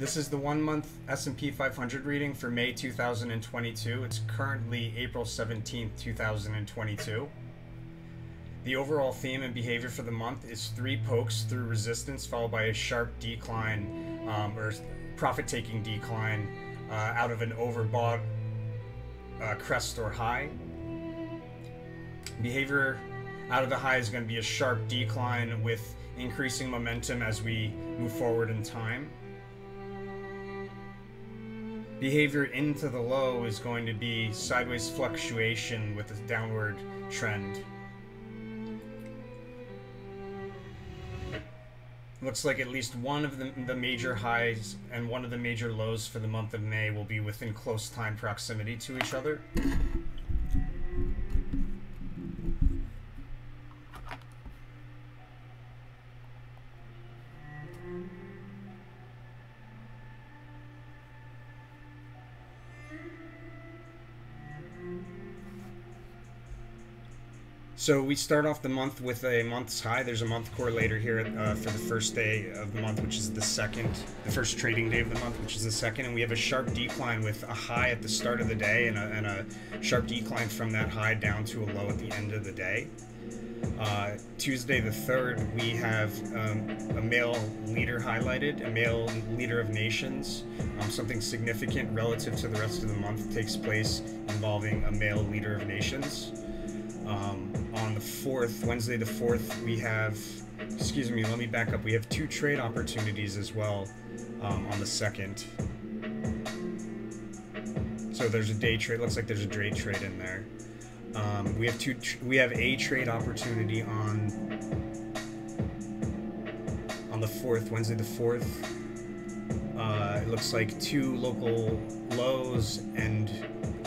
This is the one month S&P 500 reading for May 2022. It's currently April 17th, 2022. The overall theme and behavior for the month is three pokes through resistance, followed by a sharp decline um, or profit taking decline uh, out of an overbought uh, crest or high. Behavior out of the high is going to be a sharp decline with increasing momentum as we move forward in time behavior into the low is going to be sideways fluctuation with a downward trend. Looks like at least one of the, the major highs and one of the major lows for the month of May will be within close time proximity to each other. So we start off the month with a month's high. There's a month correlator here uh, for the first day of the month, which is the second, the first trading day of the month, which is the second, and we have a sharp decline with a high at the start of the day and a, and a sharp decline from that high down to a low at the end of the day. Uh, Tuesday the 3rd, we have um, a male leader highlighted, a male leader of nations. Um, something significant relative to the rest of the month takes place involving a male leader of nations. Um, on the 4th, Wednesday the 4th, we have, excuse me, let me back up. We have two trade opportunities as well um, on the 2nd. So there's a day trade. Looks like there's a day trade in there. Um, we have two. we have a trade opportunity on on the fourth, Wednesday the fourth. Uh, it looks like two local lows and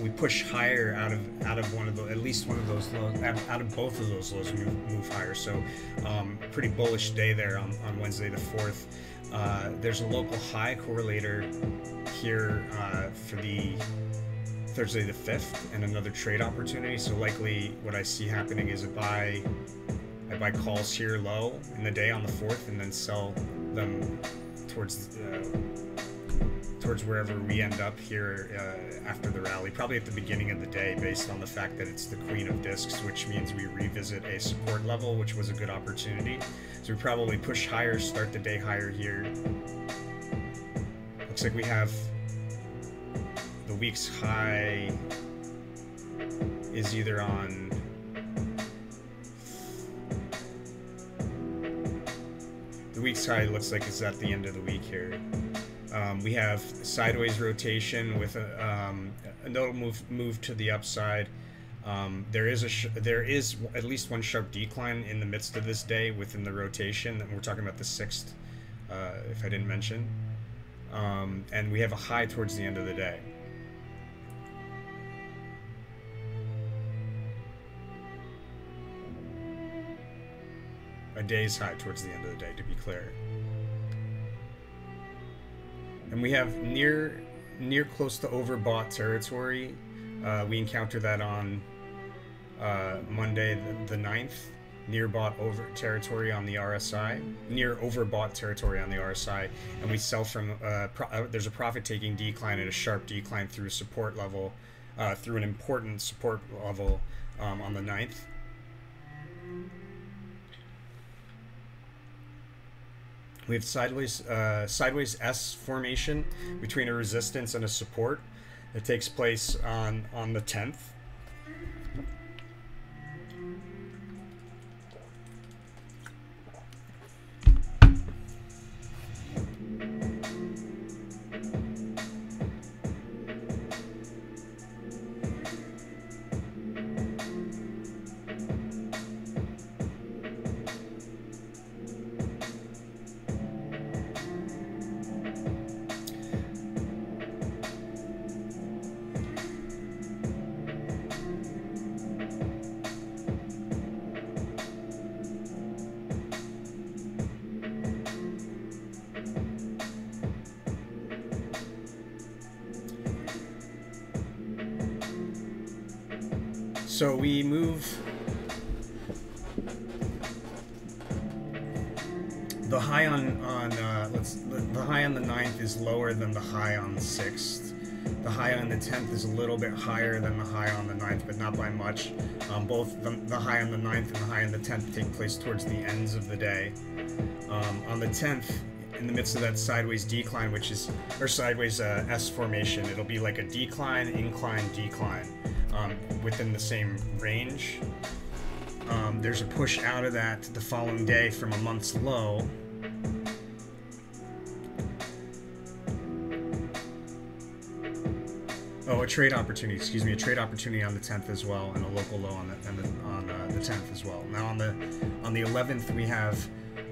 we push higher out of out of one of the at least one of those lows out of both of those lows move, move higher. So um, pretty bullish day there on, on Wednesday the 4th uh, there's a local high correlator here uh, for the Thursday the 5th and another trade opportunity. So likely what I see happening is a buy I buy calls here low in the day on the 4th and then sell them towards uh, towards wherever we end up here uh, after the rally, probably at the beginning of the day, based on the fact that it's the Queen of Discs, which means we revisit a support level, which was a good opportunity. So we probably push higher, start the day higher here. Looks like we have the week's high is either on the week's high looks like it's at the end of the week here. Um, we have sideways rotation with a, um, a move move to the upside. Um, there is a there is at least one sharp decline in the midst of this day within the rotation. We're talking about the sixth, uh, if I didn't mention, um, and we have a high towards the end of the day. A day's high towards the end of the day, to be clear and we have near near close to overbought territory. Uh, we encounter that on uh, Monday the, the 9th. Near bought over territory on the RSI, near overbought territory on the RSI, and we sell from. Uh, pro- uh, there's a profit taking decline and a sharp decline through support level, uh, through an important support level um, on the 9th. We have sideways uh, sideways S formation between a resistance and a support. It takes place on on the 10th. So we move the high on on uh, let's the high on the 9th is lower than the high on the 6th. The high on the 10th is a little bit higher than the high on the ninth, but not by much. Um, both the, the, high on the ninth and the high on the 10th take place towards the ends of the day. Um, on the 10th, in the midst of that sideways decline, which is, or sideways uh, S formation, it'll be like a decline, incline, decline um, within the same range. Um, there's a push out of that the following day from a month's low. Oh, a trade opportunity. Excuse me, a trade opportunity on the 10th as well, and a local low on the, the on uh, the 10th as well. Now on the on the 11th we have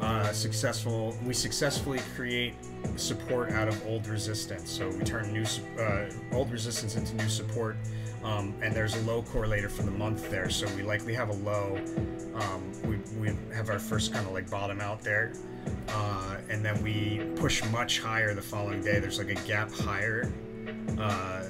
uh, successful. We successfully create support out of old resistance. So we turn new uh, old resistance into new support, um, and there's a low correlator for the month there. So we likely have a low. Um, we we have our first kind of like bottom out there, uh, and then we push much higher the following day. There's like a gap higher. Uh,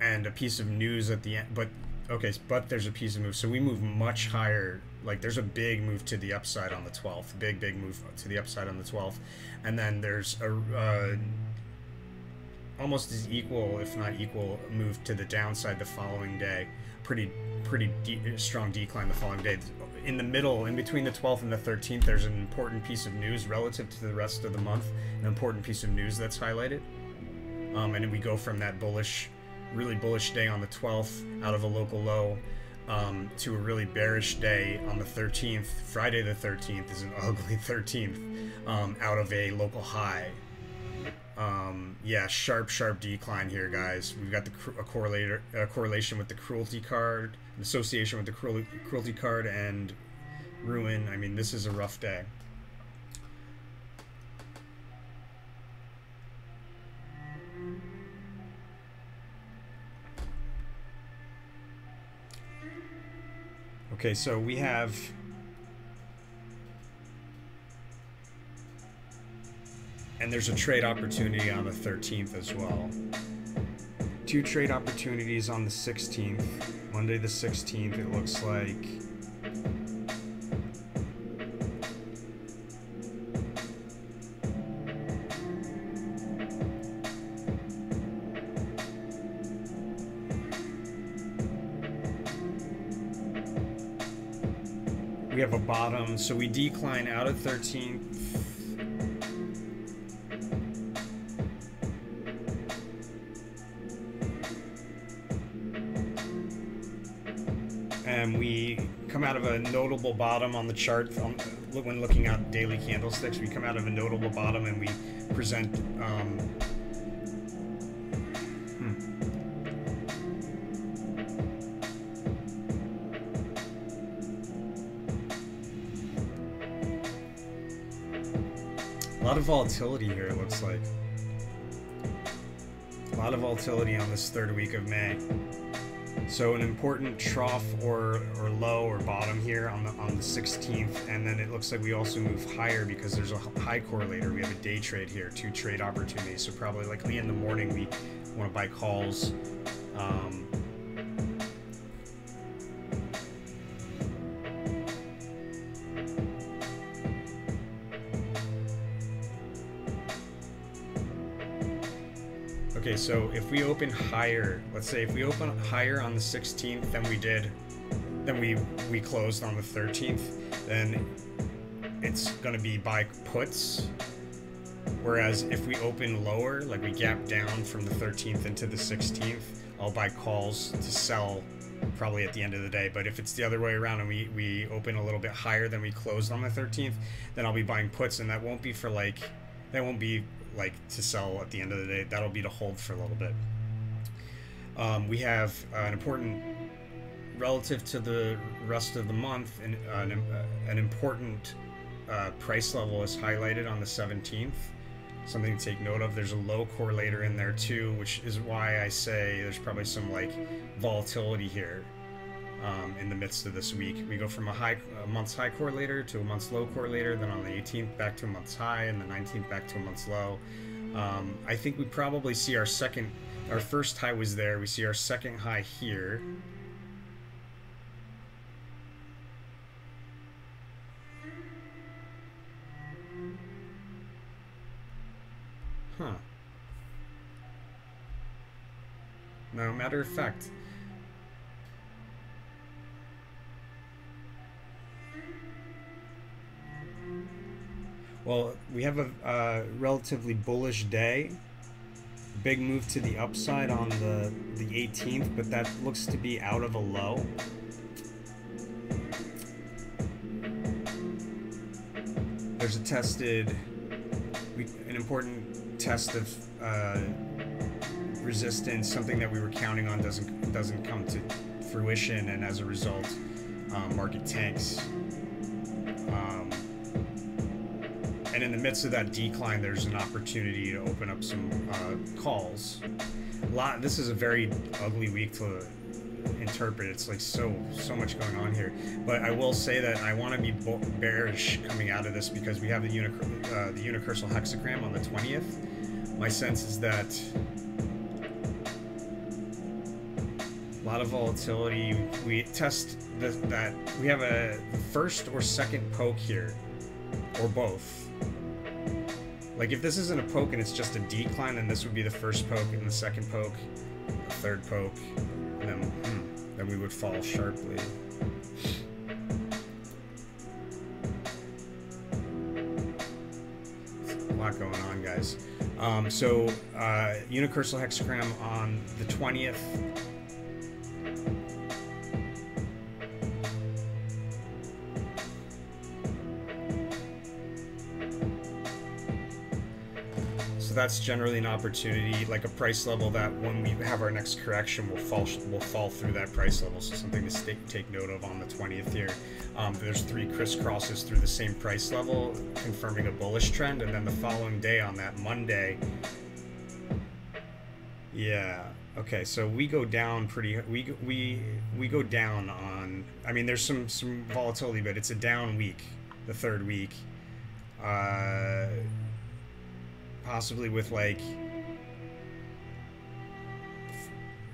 and a piece of news at the end, but okay, but there's a piece of move. So we move much higher like there's a big move to the upside on the 12th big big move to the upside on the 12th and then there's a uh, almost as equal if not equal move to the downside the following day pretty pretty de strong decline the following day in the middle in between the 12th and the 13th there's an important piece of news relative to the rest of the month an important piece of news that's highlighted um, and we go from that bullish really bullish day on the 12th out of a local low um, to a really bearish day on the 13th. Friday the 13th is an ugly 13th um, out of a local high. Um, yeah, sharp, sharp decline here, guys. We've got the a correlator, a correlation with the cruelty card, an association with the cruel, cruelty card, and ruin. I mean, this is a rough day. Okay, so we have and there's a trade opportunity on the 13th as well. Two trade opportunities on the 16th. Monday the 16th, it looks like. we have a bottom, so we decline out of 13th. And we come out of a notable bottom on the chart um, when looking at daily candlesticks. We come out of a notable bottom and we present um, A lot of volatility here, it looks like. A lot of volatility on this third week of May. So an important trough or, or low or bottom here on the on the 16th, and then it looks like we also move higher because there's a high correlator. We have a day trade here, two trade opportunities. So probably likely in the morning we want to buy calls. Um, so if we open higher, let's say if we open higher on the 16th than we did, then we we closed on the 13th, then it's going to be buy puts. Whereas if we open lower, like we gap down from the 13th into the 16th, I'll buy calls to sell probably at the end of the day. But if it's the other way around and we, we open a little bit higher than we closed on the 13th, then I'll be buying puts and that won't be for like, that won't be like to sell at the end of the day. That'll be to hold for a little bit. Um, we have uh, an important, relative to the rest of the month, an, uh, an, uh, an important uh, price level is highlighted on the 17th. Something to take note of. There's a low correlator in there too, which is why I say there's probably some like volatility here um, in the midst of this week. We go from a, high, a month's high correlator to a month's low correlator, then on the 18th back to a month's high, and the 19th back to a month's low. Um, I think we probably see our second, our first high was there. We see our second high here. Huh. No, matter of fact, Well, we have a relatively bullish day. Big move to the upside on the, the 18th, but that looks to be out of a low. There's a tested, an important test of uh, resistance, something that we were counting on doesn't doesn't come to fruition, and as a result, um, market tanks. And in the midst of that decline, there's an opportunity to open up some uh, calls. A lot. This is a very ugly week to interpret. It's like so so much going on here. But I will say that I want to be bearish coming out of this because we have the, unic- uh, the unicursal hexagram on the 20th. My sense is that a lot of volatility. We test the, that we have a first or second poke here, or both. Like if this isn't a poke and it's just a decline, then this would be the first poke and the second poke, the third poke, and then hmm, then we would fall sharply. a lot going on, guys. Um, so uh, unicursal hexagram on the 20th that's generally an opportunity, like a price level that when we have our next correction, will fall will fall through that price level. So something to take note of on the 20th here. Um, there's three crisscrosses through the same price level, confirming a bullish trend, and then the following day on that Monday. Yeah. Okay, so we go down pretty. We we we go down on. I mean, there's some some volatility, but it's a down week, the third week. Uh, possibly with like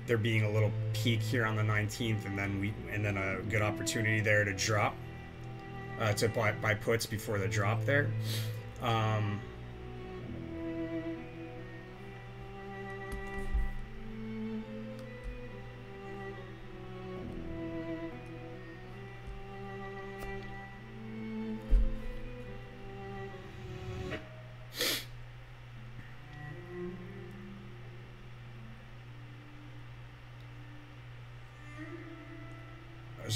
there being a little peak here on the 19th and then we and then a good opportunity there to drop uh, to buy, buy puts before the drop there. Um,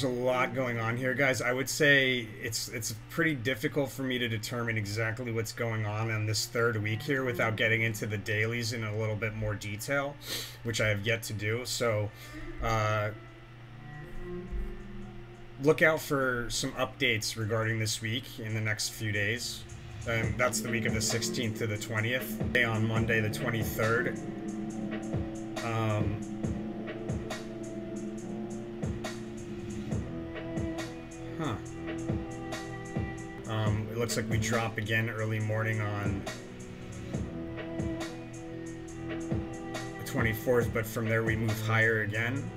there's a lot going on here, guys. I would say it's it's pretty difficult for me to determine exactly what's going on in this third week here without getting into the dailies in a little bit more detail, which I have yet to do. So, uh, look out for some updates regarding this week in the next few days. Um, that's the week of the 16th to the 20th. On Monday, the 23rd. Looks like we drop again early morning on the 24th, but from there we move higher again.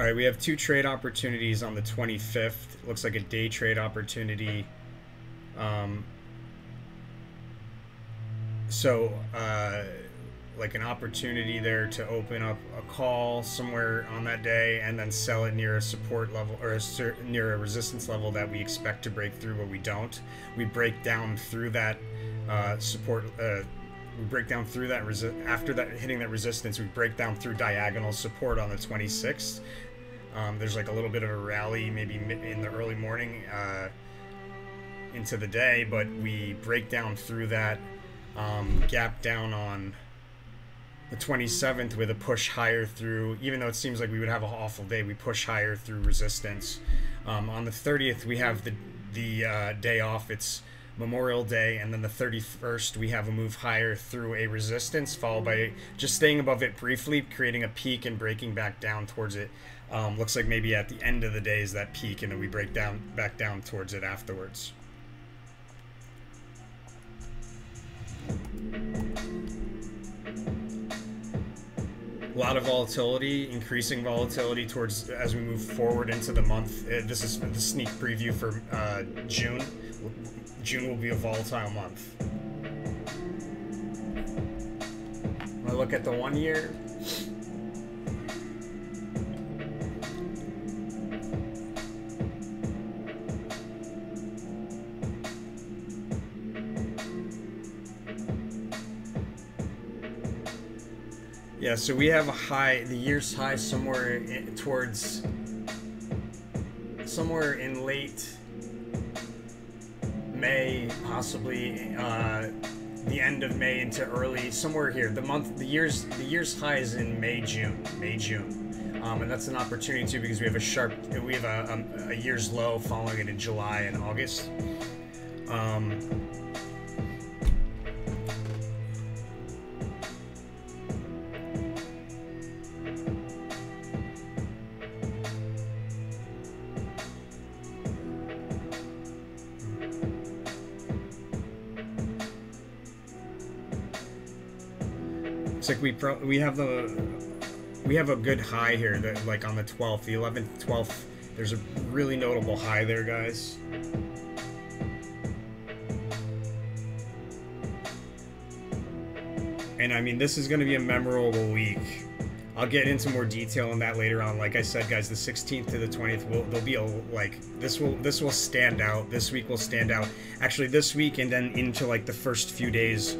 All right, we have two trade opportunities on the 25th. It looks like a day trade opportunity. Um, so, uh, like an opportunity there to open up a call somewhere on that day and then sell it near a support level or a certain, near a resistance level that we expect to break through, but we don't. We break down through that uh, support. Uh, we break down through that after that hitting that resistance we break down through diagonal support on the 26th um, there's like a little bit of a rally, maybe in the early morning uh, into the day, but we break down through that um, gap down on the 27th with a push higher through, even though it seems like we would have an awful day, we push higher through resistance. Um, on the 30th, we have the, the uh, day off. It's Memorial Day, and then the 31st, we have a move higher through a resistance, followed by just staying above it briefly, creating a peak and breaking back down towards it. Um, looks like maybe at the end of the day is that peak, and then we break down back down towards it afterwards. A lot of volatility, increasing volatility towards as we move forward into the month. Uh, this is the sneak preview for uh, June. June will be a volatile month. I look at the one year. Yeah, so we have a high, the year's high somewhere in, towards, somewhere in late May, possibly uh, the end of May into early, somewhere here. The month, the year's, the year's high is in May, June, May, June. Um, and that's an opportunity too because we have a sharp, we have a, a, a year's low following it in July and August. Um, like we pro- we have the we have a good high here that like on the 12th, the 11th, 12th. There's a really notable high there, guys. And I mean, this is going to be a memorable week. I'll get into more detail on that later on. Like I said, guys, the 16th to the 20th will there'll be a like this will this will stand out. This week will stand out. Actually, this week and then into like the first few days,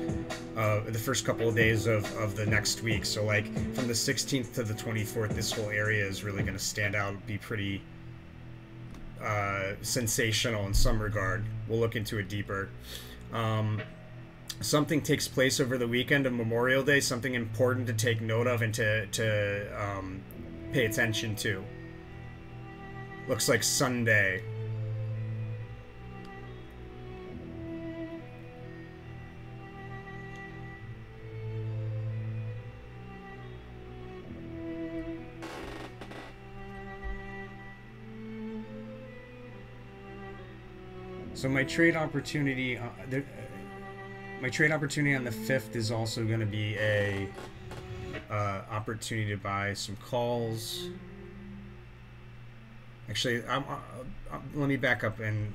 uh, the first couple of days of of the next week. So like from the 16th to the 24th, this whole area is really going to stand out. Be pretty uh, sensational in some regard. We'll look into it deeper. Um, something takes place over the weekend of Memorial Day, something important to take note of and to, to um, pay attention to. Looks like Sunday. So my trade opportunity, uh, there, my trade opportunity on the 5th is also going to be a uh, opportunity to buy some calls. Actually, I'm, uh, uh, let me back up and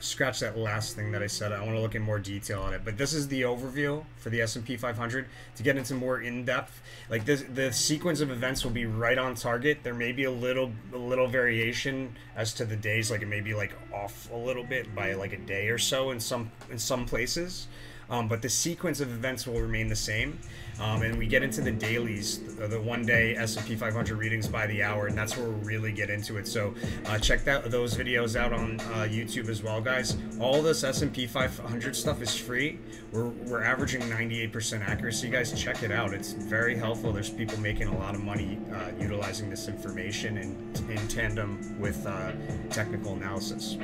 scratch that last thing that I said. I want to look in more detail on it. But this is the overview for the S&P 500 to get into more in-depth. Like this, the sequence of events will be right on target. There may be a little, a little variation as to the days. Like it may be like off a little bit by like a day or so in some in some places. Um, but the sequence of events will remain the same. Um, and we get into the dailies, the, the one day S&P 500 readings by the hour, and that's where we really get into it. So uh, check that those videos out on uh, YouTube as well, guys. All this S&P 500 stuff is free. We're, we're averaging 98% accuracy, guys. Check it out. It's very helpful. There's people making a lot of money uh, utilizing this information in, in tandem with uh, technical analysis.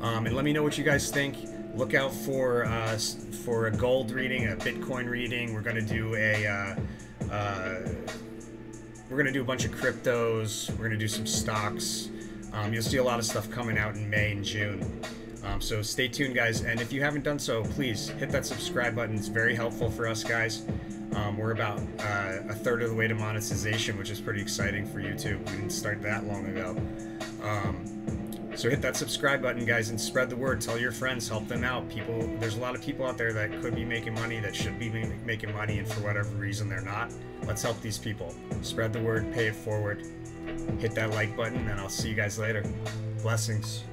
Um, and let me know what you guys think look out for uh, for a gold reading, a Bitcoin reading. We're gonna do a uh, uh, we're gonna do a bunch of cryptos. We're gonna do some stocks. Um, you'll see a lot of stuff coming out in May and June. Um, so stay tuned, guys. And if you haven't done so, please hit that subscribe button. It's very helpful for us, guys. Um, we're about uh, a third of the way to monetization, which is pretty exciting for YouTube. We didn't start that long ago. Um, so hit that subscribe button, guys, and spread the word. Tell your friends, help them out. People, there's a lot of people out there that could be making money, that should be making money, and for whatever reason they're not. Let's help these people. Spread the word, pay it forward. Hit that like button, and I'll see you guys later. Blessings.